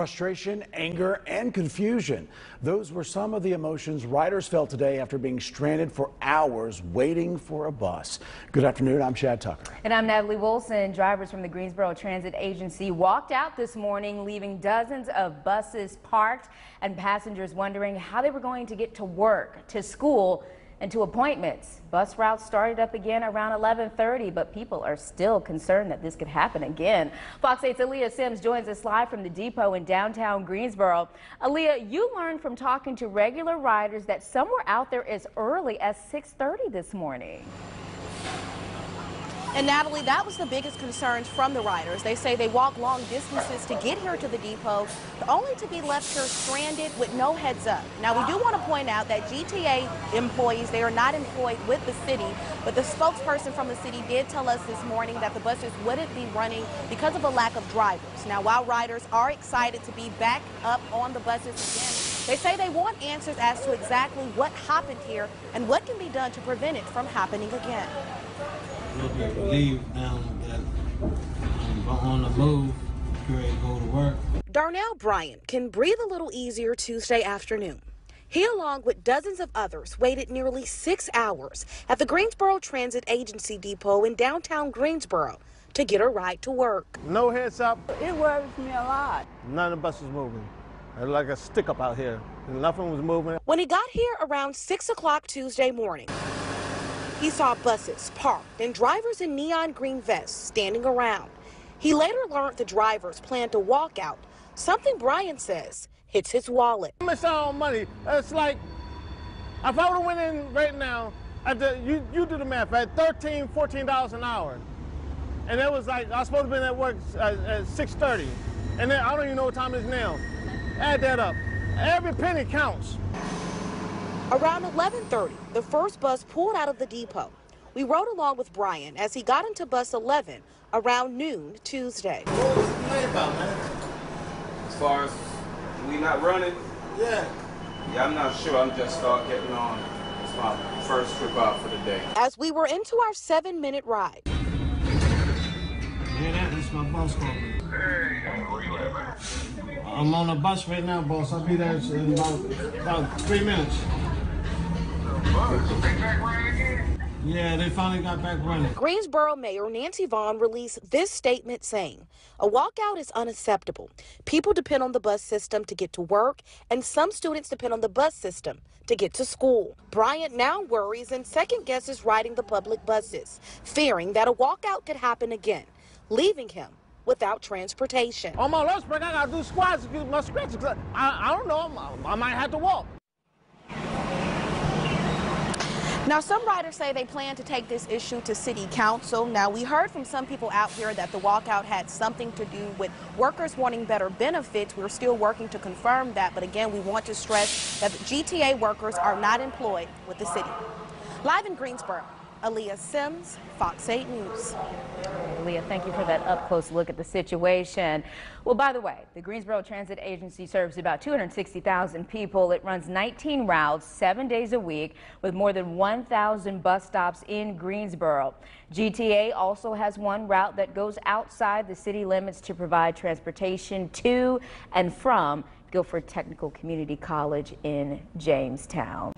Frustration, anger, and confusion. Those were some of the emotions riders felt today after being stranded for hours waiting for a bus. Good afternoon, I'm Chad Tucker. And I'm Natalie Wilson. Drivers from the Greensboro Transit Agency walked out this morning, leaving dozens of buses parked and passengers wondering how they were going to get to work, to school, and to appointments. Bus routes started up again around 1130, but people are still concerned that this could happen again. Fox 8's Aaliyah Sims joins us live from the depot in downtown Greensboro. Aaliyah, you learned from talking to regular riders that some were out there as early as 630 this morning. And Natalie, that was the biggest concerns from the riders. They say they walk long distances to get here to the depot, only to be left here stranded with no heads up. Now, we do want to point out that GTA employees, they are not employed with the city, but the spokesperson from the city did tell us this morning that the buses wouldn't be running because of a lack of drivers. Now, while riders are excited to be back up on the buses again, they say they want answers as to exactly what happened here and what can be done to prevent it from happening again we'll relieved now that um, on the move, ready to go to work. Darnell Bryant can breathe a little easier Tuesday afternoon. He, along with dozens of others, waited nearly six hours at the Greensboro Transit Agency depot in downtown Greensboro to get a ride to work. No heads up. It worries me a lot. None of the buses moving. like a stick up out here. Nothing was moving. When he got here around 6 o'clock Tuesday morning, he saw buses parked and drivers in neon green vests standing around. He later learned the drivers planned to walk out, something Bryant says hits his wallet. I'm missing money. It's like, if I would have went in right now, at you, you do the math, at 13 $14 an hour. And it was like, I was supposed to be at work at, at 6.30. And then I don't even know what time it is now. Add that up. Every penny counts. Around 11:30, the first bus pulled out of the depot. We rode along with Bryant as he got into bus 11 around noon Tuesday. What was the about, man? As far as we not running? Yeah. Yeah, I'm not sure. I'm just start getting on. It's my first trip out for the day. As we were into our seven-minute ride. Yeah, that is my boss calling. I'm on a bus right now, boss. I'll be there in about, about three minutes. Yeah, they finally got back running. Greensboro Mayor Nancy Vaughn released this statement saying, a walkout is unacceptable. People depend on the bus system to get to work, and some students depend on the bus system to get to school. Bryant now worries and second guesses riding the public buses, fearing that a walkout could happen again, leaving him without transportation. On my lunch break, I gotta do squats to get my stretches. I, I don't know, I might have to walk. Now, some riders say they plan to take this issue to city council. Now, we heard from some people out here that the walkout had something to do with workers wanting better benefits. We're still working to confirm that, but again, we want to stress that GTA workers are not employed with the city. Live in Greensboro, Aaliyah Sims, Fox 8 News. Leah, thank you for that up close look at the situation. Well, by the way, the Greensboro Transit Agency serves about 260,000 people. It runs 19 routes seven days a week with more than 1,000 bus stops in Greensboro. GTA also has one route that goes outside the city limits to provide transportation to and from Guilford Technical Community College in Jamestown.